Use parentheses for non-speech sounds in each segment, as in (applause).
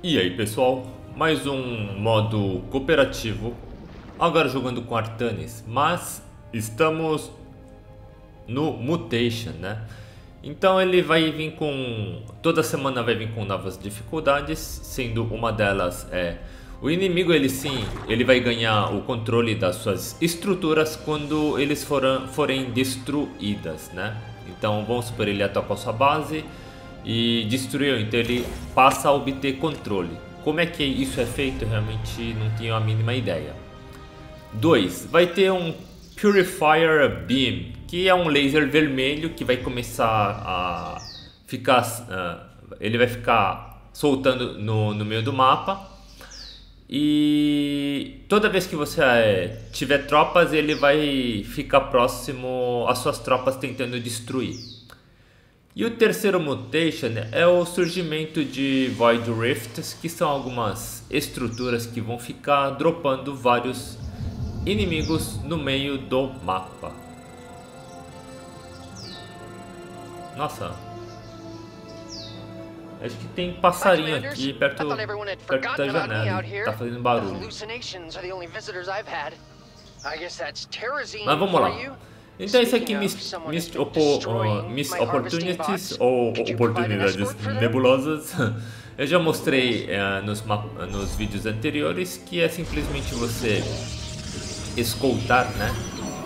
E aí pessoal, mais um modo cooperativo, agora jogando com Artanis, mas estamos no Mutation, né? Então ele vai vir com, toda semana vai vir com novas dificuldades, sendo uma delas é o inimigo ele sim, ele vai ganhar o controle das suas estruturas quando eles foram, forem destruídas, né? Então vamos supor ele ataca a sua base e destruiu, então ele passa a obter controle. Como é que isso é feito? Eu realmente não tenho a mínima ideia. 2. Vai ter um Purifier Beam, que é um laser vermelho que vai começar a ficar, uh, ele vai ficar soltando no, no meio do mapa. E toda vez que você é, tiver tropas, ele vai ficar próximo às suas tropas tentando destruir. E o terceiro mutation é o surgimento de Void Rifts, que são algumas estruturas que vão ficar dropando vários inimigos no meio do mapa. Nossa. Acho que tem passarinho aqui perto, perto da janela. Tá fazendo barulho. Mas vamos lá. Então esse aqui Miss, miss, opo, uh, miss Opportunities ou oportunidades nebulosas (laughs) eu já mostrei uh, nos, nos vídeos anteriores que é simplesmente você escoltar né,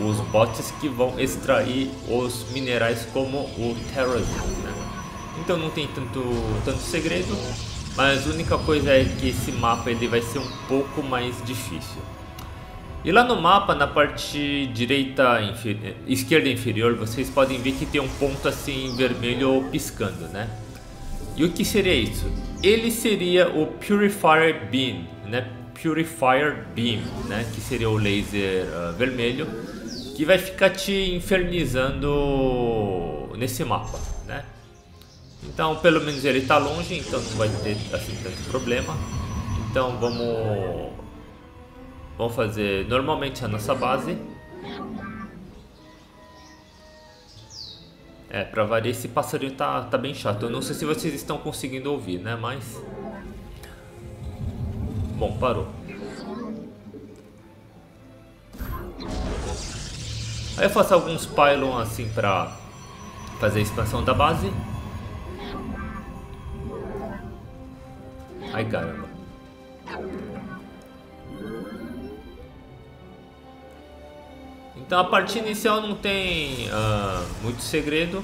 os bots que vão extrair os minerais como o Terrazine. Né? Então não tem tanto, tanto segredo, mas a única coisa é que esse mapa ele vai ser um pouco mais difícil. E lá no mapa, na parte direita, inferi esquerda inferior, vocês podem ver que tem um ponto assim vermelho piscando, né? E o que seria isso? Ele seria o Purifier Beam, né? Purifier Beam, né? Que seria o laser uh, vermelho que vai ficar te infernizando nesse mapa, né? Então, pelo menos ele está longe, então não vai ter assim tanto problema. Então, vamos Vamos fazer normalmente a nossa base. É, pra variar, esse passarinho tá, tá bem chato. Eu não sei se vocês estão conseguindo ouvir, né? Mas... Bom, parou. Aí eu faço alguns pylon assim pra fazer a expansão da base. Ai caramba. Então a parte inicial não tem uh, muito segredo.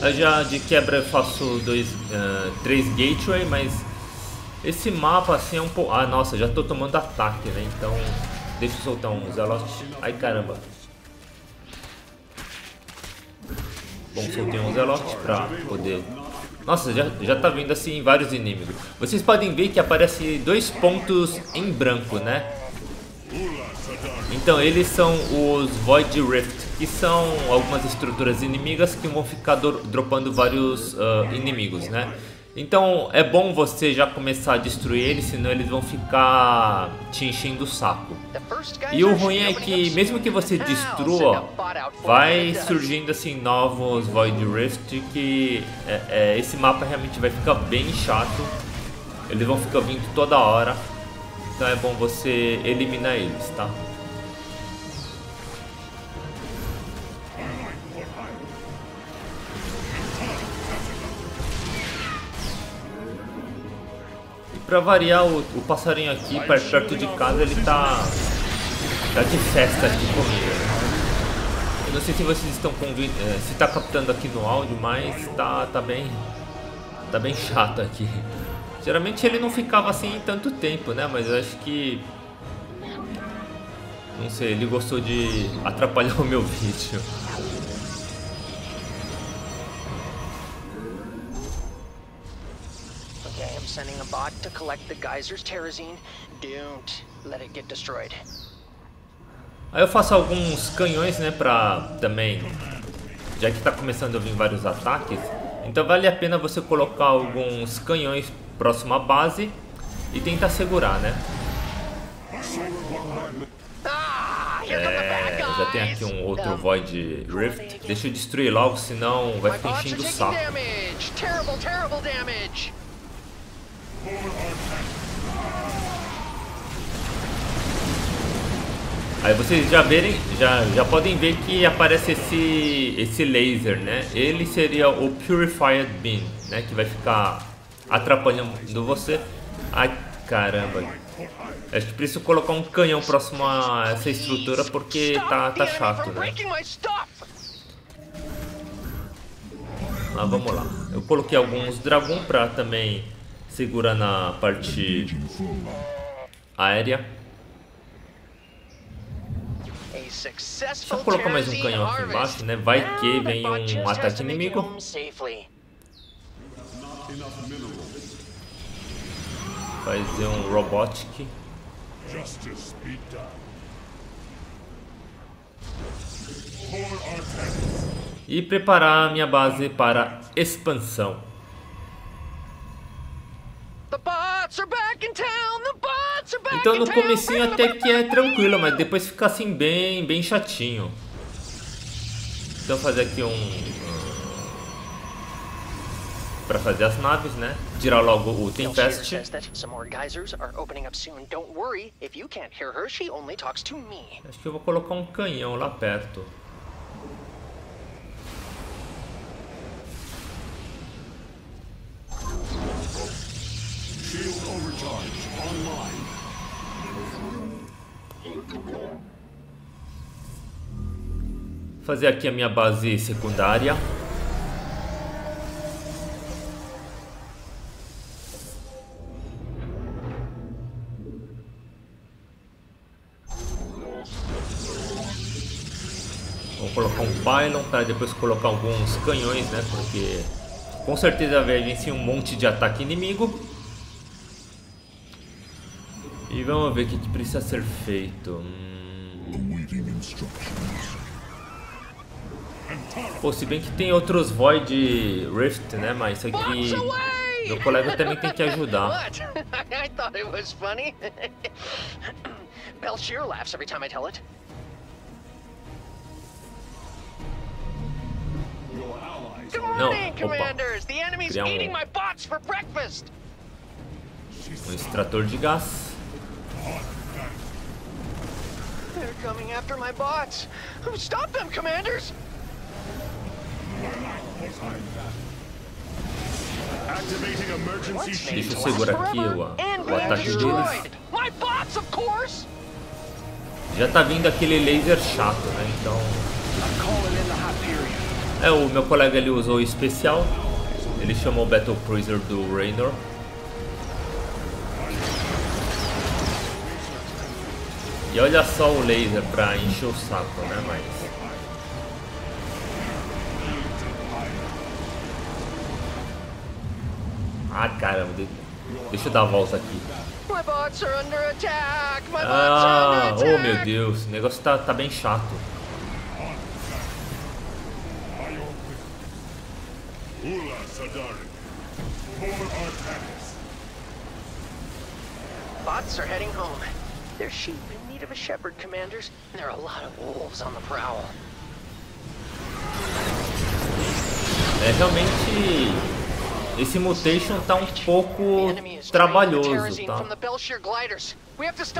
Eu já de quebra faço dois, uh, três gateway, mas esse mapa assim é um pouco... Ah, nossa, já tô tomando ataque, né? Então, deixa eu soltar um Zelote. Ai, caramba. Bom, soltei um Zelote pra poder... Nossa, já, já tá vindo assim vários inimigos. Vocês podem ver que aparece dois pontos em branco, né? Então, eles são os Void Rift, que são algumas estruturas inimigas que vão ficar dropando vários uh, inimigos, né? Então é bom você já começar a destruir eles, senão eles vão ficar te enchendo o saco. E o ruim é que mesmo que você destrua, vai surgindo assim novos Void Rift que é, é, esse mapa realmente vai ficar bem chato. Eles vão ficar vindo toda hora. Então é bom você eliminar eles, tá? Pra variar, o, o passarinho aqui perto de casa, ele tá, tá de festa aqui comigo. Eu não sei se vocês estão é, se tá captando aqui no áudio, mas tá, tá bem tá bem chato aqui. Geralmente ele não ficava assim tanto tempo, né? Mas eu acho que não sei, ele gostou de atrapalhar (laughs) o meu vídeo. Bot to collect the geyser's terrazine. Don't let it get destroyed. Aí eu faço alguns canhões, né, pra também, já que tá começando a vir vários ataques, Então vale a pena você colocar alguns canhões próximo à base e tentar segurar, né? É, já tem aqui um outro Void Rift. Deixa eu destruir logo, senão vai ficar enchendo o saco. Aí vocês já verem, já, já podem ver que aparece esse, esse laser, né? Ele seria o Purified Beam, né? Que vai ficar atrapalhando você. Ai, caramba. Acho que preciso colocar um canhão próximo a essa estrutura porque tá, tá chato, né? Mas vamos lá. Eu coloquei alguns dragão pra também segurar na parte aérea. Só colocar mais um canhão aqui embaixo, né? Vai que vem um ataque inimigo. Fazer um robotic. E preparar minha base para expansão. Então no comecinho até que é tranquilo, mas depois fica assim bem, bem chatinho. Então fazer aqui um... Para fazer as naves, né? Tirar logo o Tempest. Acho que eu vou colocar um canhão lá perto. Fazer aqui a minha base secundária. Vou colocar um pylon para depois colocar alguns canhões, né? Porque com certeza vai vir um monte de ataque inimigo. E vamos ver o que, que precisa ser feito. Hum... Pô, se bem que tem outros Void Rift, né? Mas isso aqui... Meu colega também tem que ajudar. (laughs) (coughs) Belshir laughs every time I tell it. Não, opa. Criar um... um extrator de gás. They're coming after my bots. Stop them, commanders! Deixa eu segurar aqui o, o ataque deles. Já tá vindo aquele laser chato, né? Então. É, o meu colega ele usou o especial. Ele chamou o Battle Cruiser do Raynor. E olha só o laser pra encher o saco, né? Mas. Ah, caramba. Deixa eu dar a volta aqui. Ah, oh meu Deus. O negócio tá, tá bem chato. Bots are heading home. They're sheep need of a shepherd, commanders. There are a lot of wolves on the prowl. É realmente esse mutation tá um pouco trabalhoso, tá?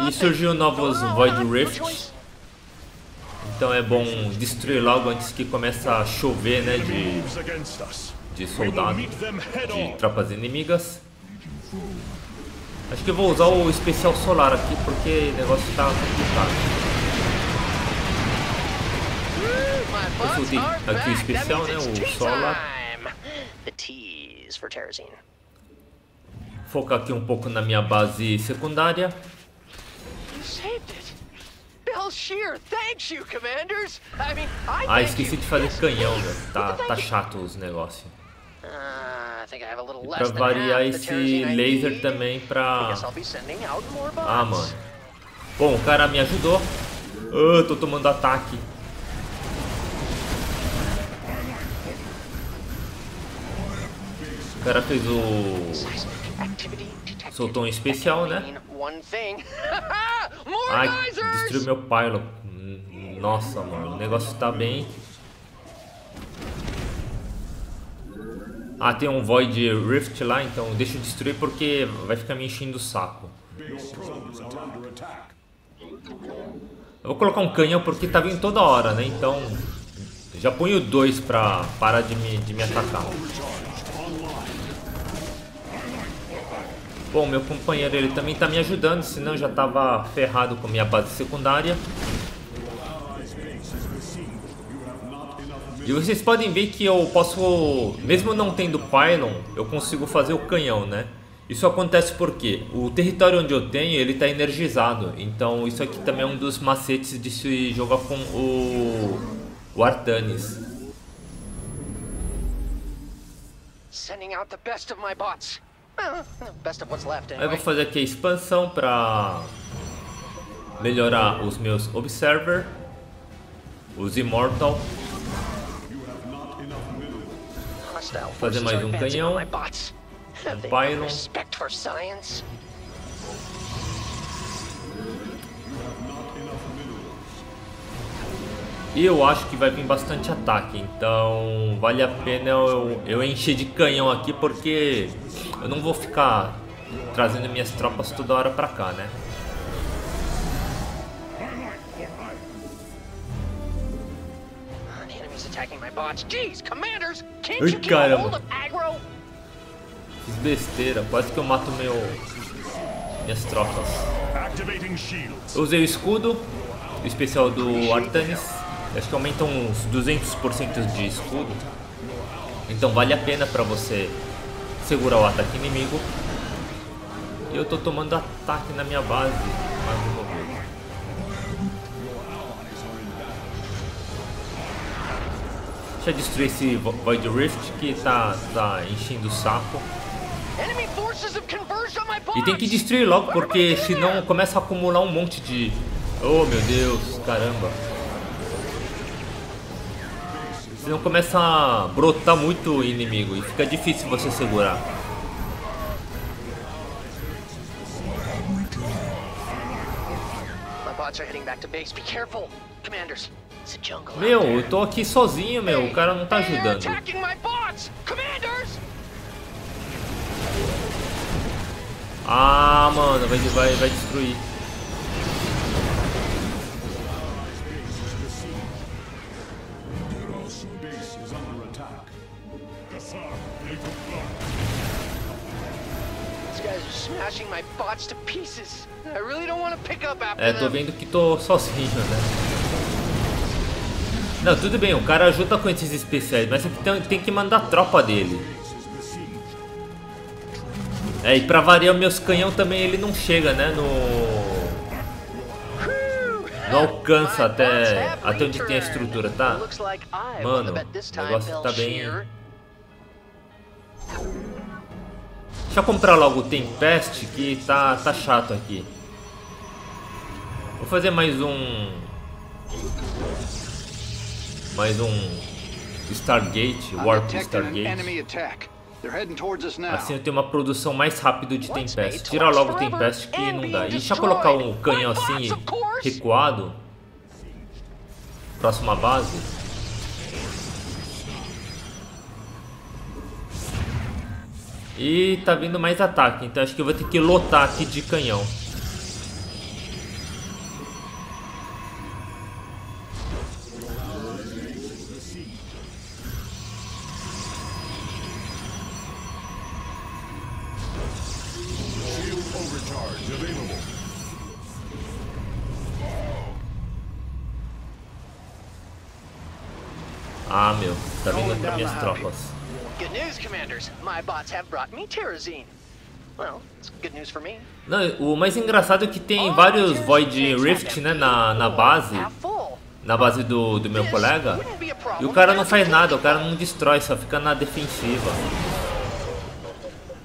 E surgiu novos Void Rifts. Então é bom destruir logo antes que comece a chover, né, de de soldados, de tropas inimigas. Acho que eu vou usar o especial solar aqui porque o negócio tá complicado. Eu usei aqui o especial, né? O solar. Focar aqui um pouco na minha base secundária. Ah, esqueci de fazer canhão, velho. Tá, tá chato os negócios. Pra variar esse laser também pra... Ah, mano. Bom, o cara me ajudou. Oh, tô tomando ataque. O cara fez o... Soltou um especial, né? Ai, destruiu meu pylon. Nossa, mano, o negócio tá bem... Ah, tem um Void Rift lá, então deixa eu destruir porque vai ficar me enchendo o saco. Eu vou colocar um canhão porque tá vindo toda hora, né? Então já ponho dois pra parar de me, de me atacar. Bom, meu companheiro ele também tá me ajudando, senão eu já tava ferrado com minha base secundária. E vocês podem ver que eu posso, mesmo não tendo pylon, eu consigo fazer o canhão, né? Isso acontece porque o território onde eu tenho, ele está energizado. Então isso aqui também é um dos macetes de se jogar com o, o Artanis. Eu vou fazer aqui a expansão para melhorar os meus Observer, os Immortal. Fazer mais um canhão. Um pylon. E eu acho que vai vir bastante ataque, então vale a pena eu, eu encher de canhão aqui porque eu não vou ficar trazendo minhas tropas toda hora pra cá, né? Ai, caramba. Fiz besteira, quase que eu mato meu minhas tropas. Eu usei o escudo, o especial do Artanis. Acho que aumenta uns 200% de escudo. Então vale a pena pra você segurar o ataque inimigo. E eu tô tomando ataque na minha base. Mais uma vez. Deixa eu destruir esse Void Rift que tá, tá enchendo o saco. E tem que destruir logo, porque senão começa a acumular um monte de... Oh, meu Deus, caramba. Senão começa a brotar muito inimigo e fica difícil você segurar. Meu, eu tô aqui sozinho, meu. O cara não tá ajudando. Ah, mano, vai, vai, vai destruir. É, tô vendo que tô sozinho, né? Não, tudo bem, o cara ajuda com esses especiais, mas tem, tem que mandar a tropa dele. É, e pra variar meus canhão também ele não chega, né, no... Não alcança até, até onde tem a estrutura, tá? Mano, o negócio tá bem... Deixa eu comprar logo o Tempest, que tá, tá chato aqui. Vou fazer mais um... Mais um... Stargate, Warp Stargate. Assim eu tenho uma produção mais rápida de Tempest. Tira logo o Tempest que não dá. E deixa eu colocar um canhão assim, recuado. Próxima base. E tá vindo mais ataque, então acho que eu vou ter que lotar aqui de canhão. My bots have brought me Terrazine. Well, it's good news for me. Não, o mais engraçado é que tem vários Void Rift, né, na, na base. Na base do, do meu colega. E o cara não faz nada, o cara não destrói, só fica na defensiva.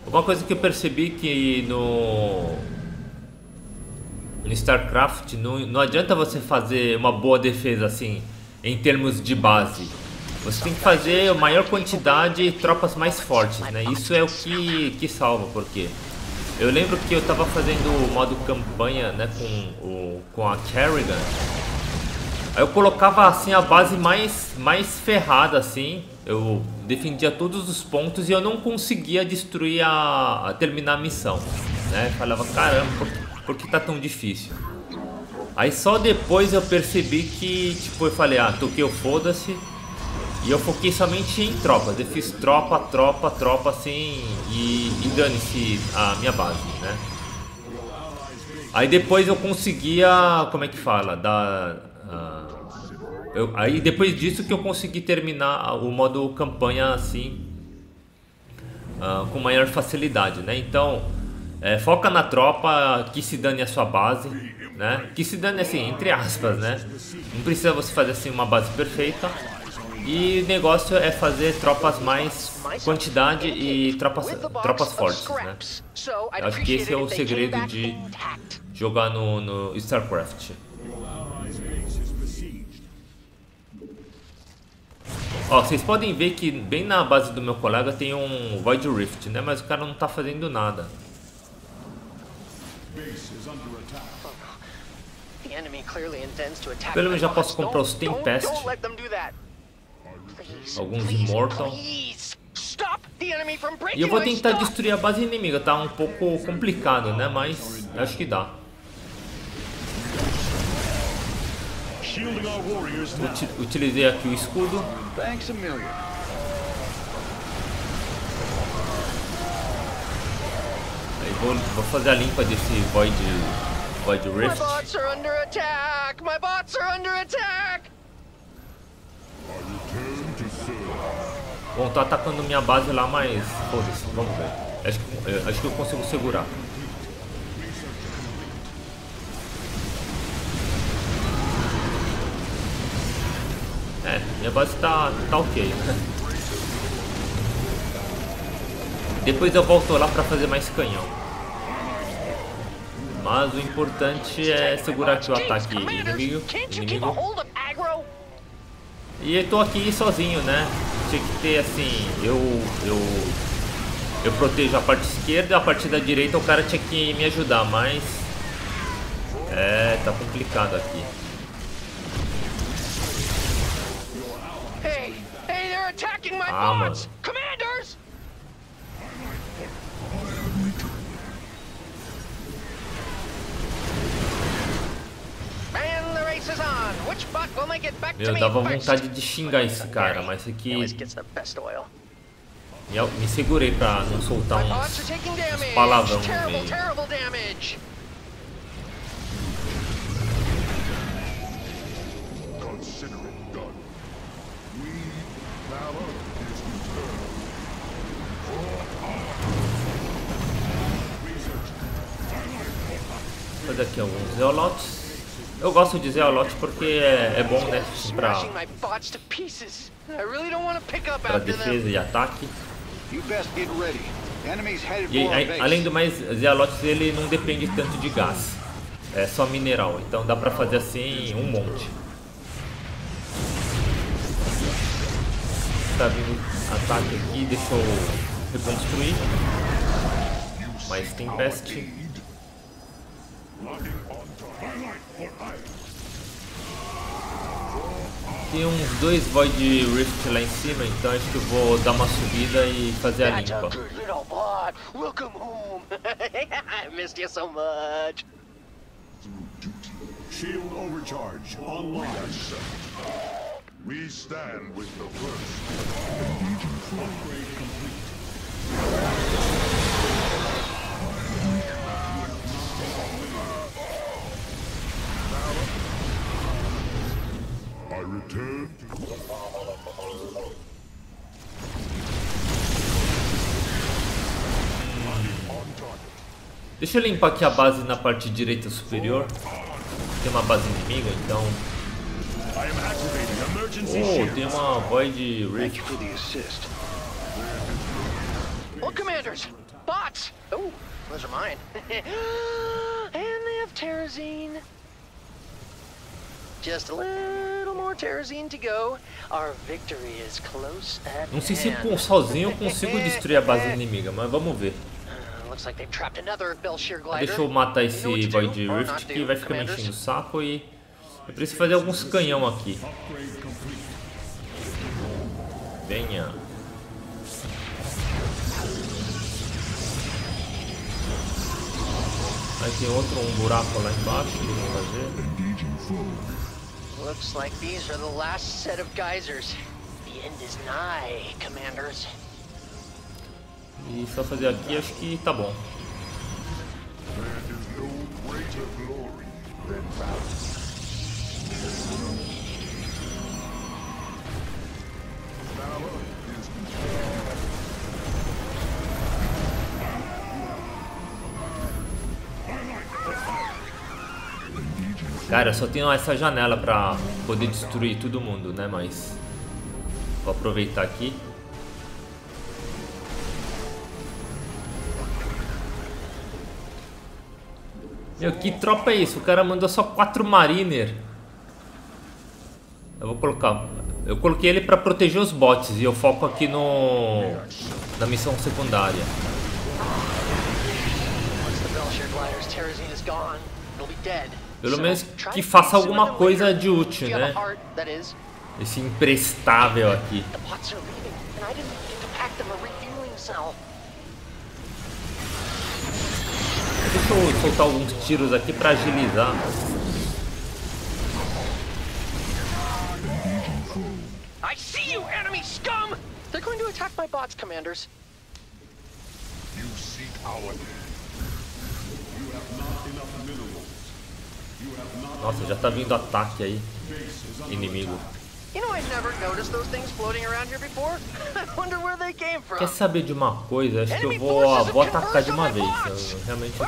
Uma coisa que eu percebi que no no StarCraft não, não adianta você fazer uma boa defesa assim em termos de base. Você tem que fazer a maior quantidade de tropas mais fortes, né? Isso é o que, que salva, porque eu lembro que eu tava fazendo o modo campanha, né, com, o, com a Kerrigan. Aí eu colocava assim a base mais, mais ferrada assim. Eu defendia todos os pontos e eu não conseguia destruir a, a terminar a missão, né? Falava, caramba, por, por que tá tão difícil? Aí só depois eu percebi que, tipo, eu falei, ah, toquei o foda-se. E eu foquei somente em tropas. Eu fiz tropa, tropa, tropa, assim, e, e dane-se a minha base, né? Aí depois eu conseguia, como é que fala, da... Uh, eu, aí depois disso que eu consegui terminar o modo campanha assim, uh, com maior facilidade, né? Então, é, foca na tropa, que se dane a sua base, né? Que se dane assim, entre aspas, né? Não precisa você fazer assim uma base perfeita, e o negócio é fazer tropas mais quantidade e tropas, tropas fortes, né? Eu acho que esse é o segredo de jogar no, no StarCraft. Ó, vocês podem ver que bem na base do meu colega tem um Void Rift, né? Mas o cara não tá fazendo nada. Pelo menos já posso comprar os Tempest alguns Immortal. E eu vou tentar destruir a base inimiga, tá um pouco complicado, né? Mas acho que dá. Utilizei aqui o escudo. Aí vou, vou fazer a limpa desse Void, Void Rift. My bots are under attack! My bots are under attack! Bom, tô atacando minha base lá, mas foda-se, vamos ver. Acho que, acho que eu consigo segurar. É, minha base tá, tá ok. Depois eu volto lá pra fazer mais canhão. Mas o importante é segurar aqui o ataque inimigo. inimigo. E eu tô aqui sozinho, né? Tinha que ter assim, eu eu eu protejo a parte esquerda e a parte da direita o cara tinha que me ajudar, mas é, tá complicado aqui. Ah, mano. Meu, dava vontade de xingar esse cara, mas aqui... Me, me segurei pra não soltar uns, uns palavrão no meio. Fazer aqui alguns zeolotes. Eu gosto de Zealot porque é, é bom, né? Pra, pra defesa e ataque. E além do mais, Zealot ele não depende tanto de gás. É só mineral, então dá pra fazer assim um monte. Tá vindo ataque aqui, deixa eu reconstruir. Mais Tempest. Tem uns dois Void Rift lá em cima, então acho que eu vou dar uma subida e fazer a limpa. Welcome home. I (laughs) missed you so much. Shield overcharge online. We stand with the first. Upgrade complete. Deixa eu limpar aqui a base na parte direita superior. Tem uma base inimiga, então... Oh, tem uma Void Rift. Well, commanders, bots. Oh, those are mine. (laughs) and they have Terrazine. Just a little more Não sei se sozinho eu consigo destruir a base inimiga, mas vamos ver. Deixa eu matar esse Void Rift que vai ficar me enchendo o saco e eu preciso fazer alguns canhão aqui. Venha. Aí tem outro, um buraco lá embaixo que vamos fazer. Looks like these are the last set of geysers. The end is nigh, commanders. E só fazer aqui acho que tá bom. Cara, só tenho essa janela pra poder destruir todo mundo, né? Mas... Vou aproveitar aqui. Meu, que tropa é isso? O cara mandou só quatro Mariner. Eu vou colocar... Eu coloquei ele pra proteger os bots e eu foco aqui no... Na missão secundária. Pelo menos que faça alguma coisa de útil, né? Esse imprestável aqui. Deixa eu soltar alguns tiros aqui para agilizar. I see you, enemy scum! They're going to attack my bots, commanders. You seek our You have not enough minerals. Nossa, já tá vindo ataque aí. Inimigo. (laughs) Quer saber de uma coisa? Acho que eu vou, vou atacar de uma vez. Eu realmente tô...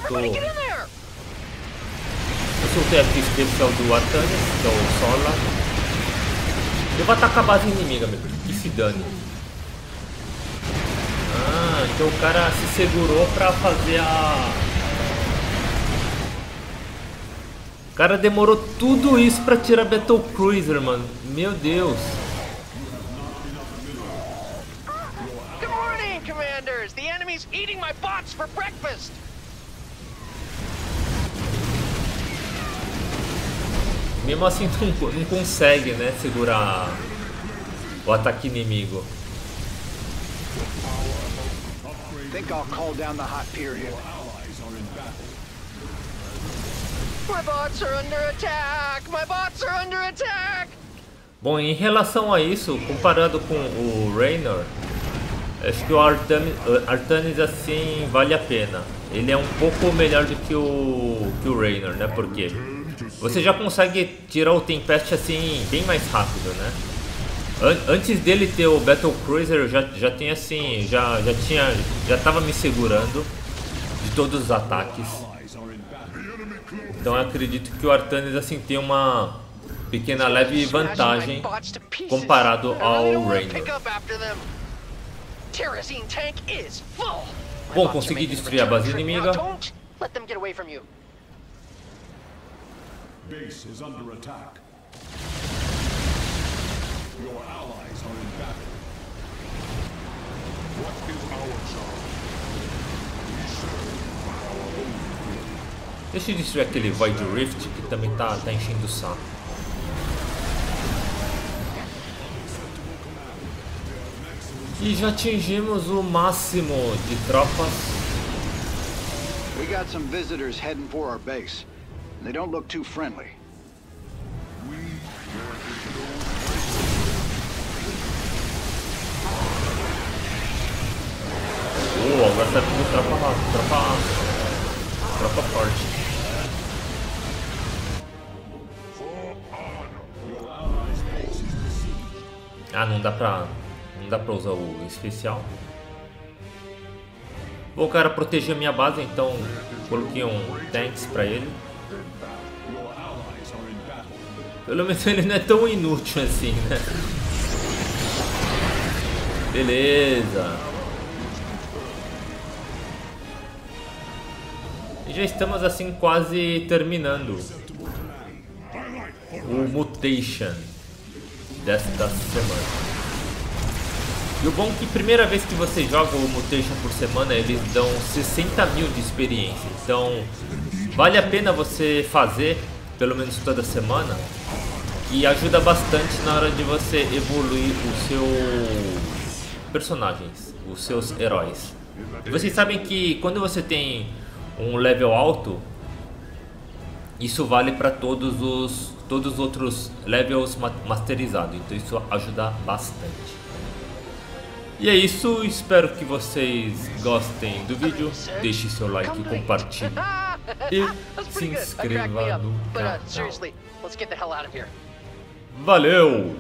Eu soltei aqui o especial do Artanis, que é o Sola. Eu vou atacar a base inimiga, meu. Que se dane. Ah, então o cara se segurou pra fazer a... O cara demorou tudo isso pra tirar Battle Cruiser, mano. Meu Deus. Good morning, commanders. The enemy's eating my bots for breakfast. Mesmo assim (laughs) não, não consegue, né, segurar o ataque inimigo. Think I'll call down the hot pier here. My bots are under attack! My bots are under attack! Bom, em relação a isso, comparado com o Raynor, acho que o Artanis, assim vale a pena. Ele é um pouco melhor do que o que o Raynor, né? Porque você já consegue tirar o Tempest assim bem mais rápido, né? Antes dele ter o Battle Cruiser, eu já já tinha assim, já já tinha já tava me segurando de todos os ataques. Então eu acredito que o Artanis assim tem uma pequena leve vantagem comparado ao Raynor. Bom, consegui destruir a base inimiga. Base is under attack. Your allies are in battle. What is our job? Deixa eu destruir aquele Void Rift que também tá, tá enchendo o saco. E já atingimos o máximo de tropas. We got some visitors heading for our base. They don't look too friendly. Oh, agora tá vindo tropa, tropa, tropa forte. Ah, não dá pra. Não dá pra usar o especial. Vou cara proteger minha base, então coloquei um tanks pra ele. Pelo menos ele não é tão inútil assim, né? Beleza. E já estamos assim quase terminando o Mutation. Desta semana. E o bom é que primeira vez que você joga o Mutation por semana, eles dão 60 mil de experiência. Então, vale a pena você fazer, pelo menos toda semana. E ajuda bastante na hora de você evoluir os seus personagens, os seus heróis. Vocês sabem que quando você tem um level alto, isso vale para todos os todos os outros levels masterizados. Então isso ajuda bastante. E é isso, espero que vocês gostem do vídeo, deixe seu like, compartilhe e se inscreva no canal. Valeu!